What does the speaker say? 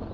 あ。